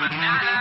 Banana.